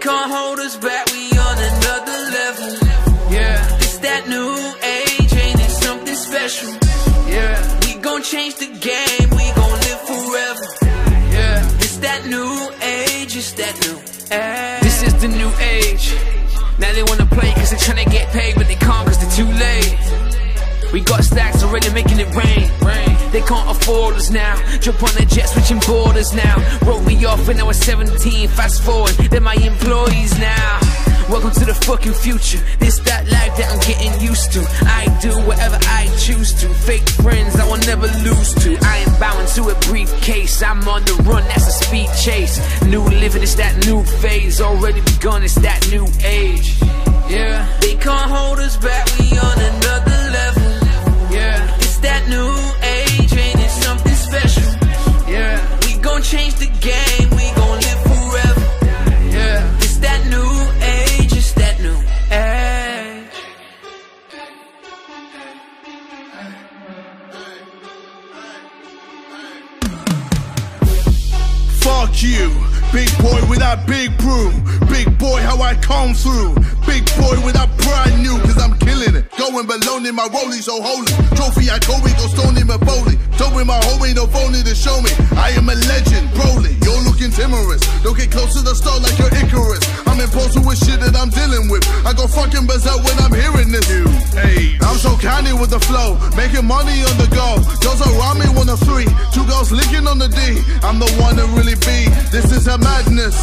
can't hold us back, we on another level. Yeah, it's that new age, ain't it something special? Yeah, we gon' change the game, we gon' live forever. Yeah, it's that new age, it's that new age. This is the new age. Now they wanna play cause they're tryna get paid, but they can't cause they're too late. We got stacks already making it rain. They can't afford us now. Jump on the jet, switching borders now. Wrote me off when I was 17. Fast forward, they're my employees now. Welcome to the fucking future. This that life that I'm getting used to. I do whatever I choose to. Fake friends I will never lose to. I am bowing to a briefcase. I'm on the run, that's a speed chase. New living, it's that new phase. Already begun, it's that new age. Yeah, they can't You, big boy with that big broom. Big boy, how I come through. Big boy with that brand new, cause I'm killing it. Going balone in my rollie so holy. Trophy I go with, go stone in my bowling. Towing my home ain't no phony to show me. I am a legend, Broly. You're looking timorous. Don't get close to the star like you're Icarus. I'm imposing with shit that I'm dealing with. I go fucking berserk when I'm hearing this. You, Hey, I'm so candy with the flow, making money on the go. Girls around me one of three, two girls licking on the D. I'm the one to really be. This is a madness.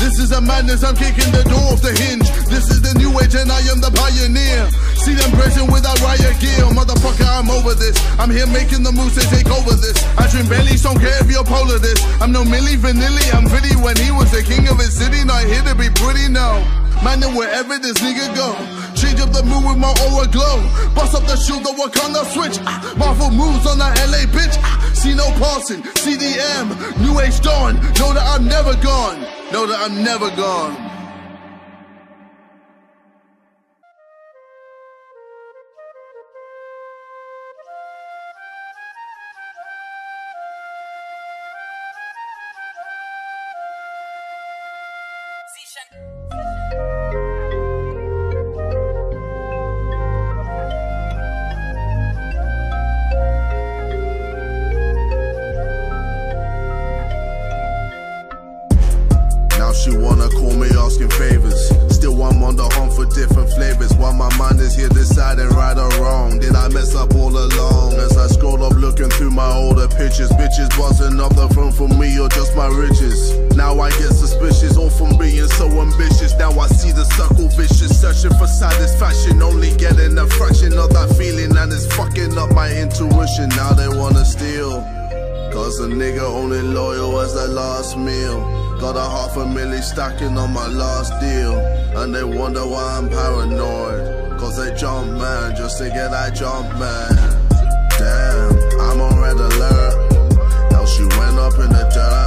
This is a madness, I'm kicking the door off the hinge. This is the new age and I am the pioneer. See them pressing without riot gear. Motherfucker, I'm over this. I'm here making the moves to take over this. I drink Baileys, don't care if you're polar this. I'm no Milli Vanilli, I'm Viddy when he was the king of his city. Not here to be pretty, no. Man, wherever this nigga go, change up the mood with my aura glow. Bust up the shoe, the Wakanda switch. Ah, Marvel moves on the LA bitch. Ah, see no passing, CDM, New Age Dawn. Know that I'm never gone. Know that I'm never gone. Now up all along? As I scroll up looking through my older pictures. Bitches buzzing up the phone for me or just my riches. Now I get suspicious, all from being so ambitious. Now I see the circle vicious. Searching for satisfaction, only getting a fraction of that feeling. And it's fucking up my intuition. Now they wanna steal. Cause a nigga only loyal as the last meal. Got a half a milli stacking on my last deal. And they wonder why I'm paranoid. Cause they jump man just to get that jump man. Damn, I'm on red alert. Else you went up in the dirt,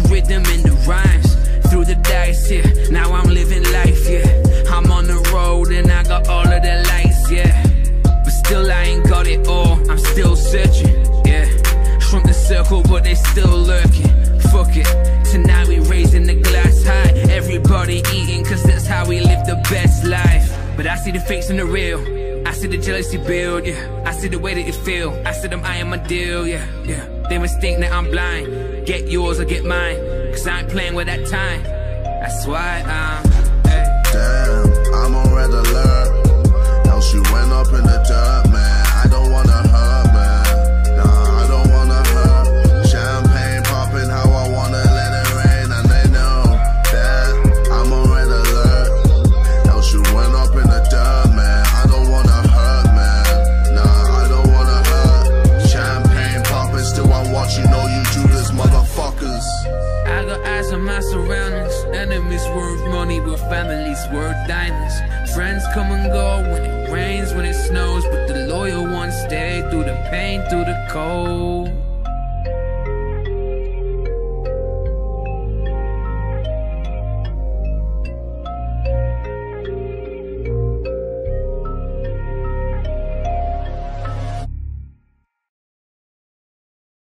the rhythm and the rhymes. Through the dice, yeah. Now I'm living life, yeah. I'm on the road and I got all of the lights, yeah. But still, I ain't got it all. I'm still searching, yeah. Shrunk the circle, but they still lurking. Fuck it. Tonight we raising the glass high. Everybody eating, cause that's how we live the best life. But I see the fakes and the real. I see the jealousy build, yeah. I see the way that it feel. I see them eyeing my deal, yeah, yeah. They mistake that I'm blind. Get yours or get mine. Cause I ain't playing with that time. That's why I'm. Hey. Damn, I'm on red alert. Else you went up in the dirt, man. I don't wanna come and go when it rains, when it snows, but the loyal ones stay through the pain, through the cold.